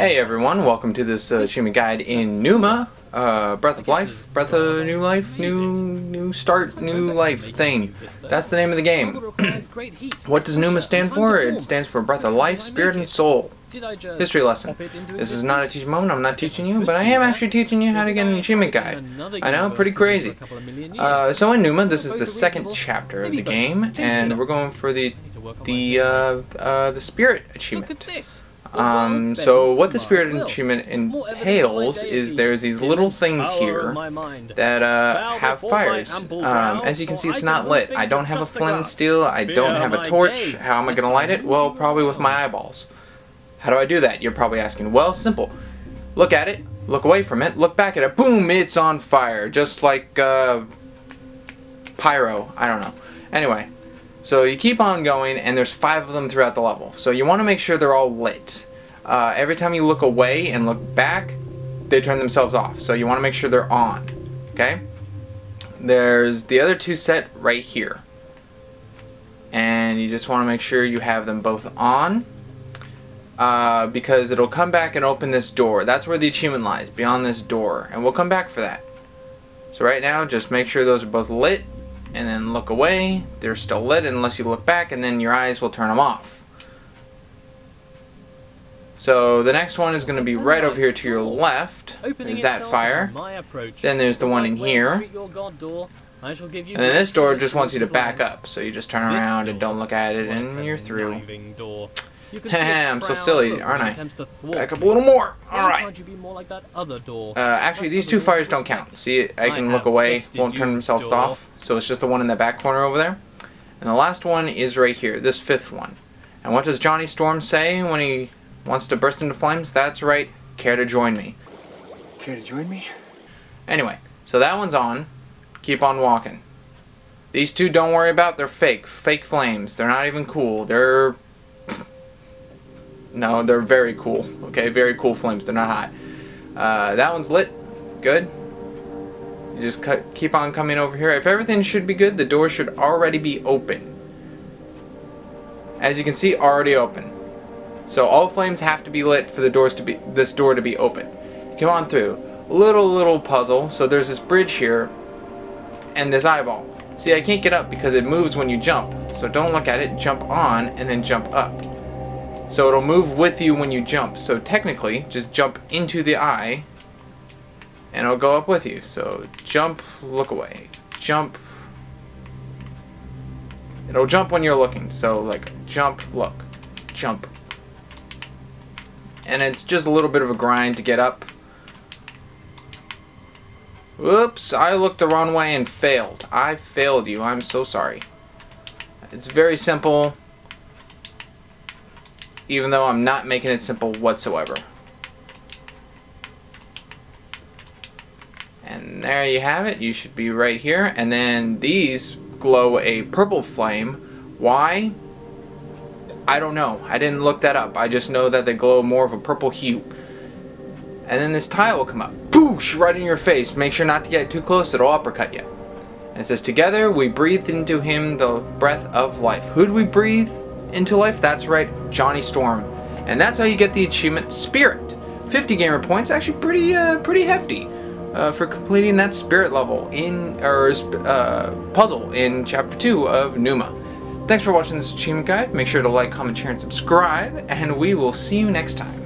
Hey everyone, welcome to this uh, achievement guide in Pneuma, uh, Breath of Life, Breath of New Life, New New Start, New Life thing. That's the name of the game. what does Pneuma stand for? It stands for Breath of Life, Spirit, and Soul. History lesson. This is not a teaching moment, I'm not teaching you, but I am actually teaching you how to get an achievement guide. I know, pretty crazy. Uh, so in Pneuma, this is the second chapter of the game, and we're going for the the uh, uh, the Spirit achievement. Um, so what the spirit achievement entails is there's these little things here that uh, have fires. Um, as you can see, it's not lit. I don't have a flint and steel. I don't have a torch. How am I going to light it? Well, probably with my eyeballs. How do I do that? You're probably asking. Well, simple. Look at it. Look away from it. Look back at it. Boom! It's on fire. Just like uh, pyro. I don't know. Anyway, so you keep on going, and there's five of them throughout the level. So you want to make sure they're all lit. Uh, every time you look away and look back, they turn themselves off. So you want to make sure they're on. Okay? There's the other two set right here. And you just want to make sure you have them both on. Uh, because it'll come back and open this door. That's where the achievement lies, beyond this door. And we'll come back for that. So right now, just make sure those are both lit and then look away. They're still lit unless you look back and then your eyes will turn them off. So the next one is going to be right over here to your left. There's that fire. Then there's the one in here. And then this door just wants you to back up. So you just turn around and don't look at it and you're through. I'm so silly, aren't I? Back up a little more. Alright. Uh, actually, these two fires don't count. See, I can look away, won't turn themselves off. So it's just the one in the back corner over there. And the last one is right here, this fifth one. And what does Johnny Storm say when he wants to burst into flames? That's right, care to join me. Care to join me? Anyway, so that one's on. Keep on walking. These two, don't worry about. They're fake. Fake flames. They're not even cool. They're no, they're very cool. Okay, very cool flames. They're not hot. Uh, that one's lit. Good. You just cut, keep on coming over here. If everything should be good, the door should already be open. As you can see, already open. So all flames have to be lit for the doors to be this door to be open. Come on through. Little little puzzle. So there's this bridge here, and this eyeball. See, I can't get up because it moves when you jump. So don't look at it. Jump on and then jump up. So it'll move with you when you jump. So technically, just jump into the eye and it'll go up with you. So jump, look away. Jump. It'll jump when you're looking. So like jump, look. Jump. And it's just a little bit of a grind to get up. Oops, I looked the wrong way and failed. I failed you. I'm so sorry. It's very simple even though I'm not making it simple whatsoever. And there you have it. You should be right here. And then these glow a purple flame. Why? I don't know. I didn't look that up. I just know that they glow more of a purple hue. And then this tile will come up. Boosh! Right in your face. Make sure not to get too close. It'll uppercut you. And it says, Together we breathed into him the breath of life. Who'd we breathe? into life? That's right, Johnny Storm. And that's how you get the achievement Spirit. 50 gamer points, actually pretty uh, pretty hefty uh, for completing that Spirit level in or uh, puzzle in Chapter 2 of Pneuma. Thanks for watching this achievement guide. Make sure to like, comment, share, and subscribe, and we will see you next time.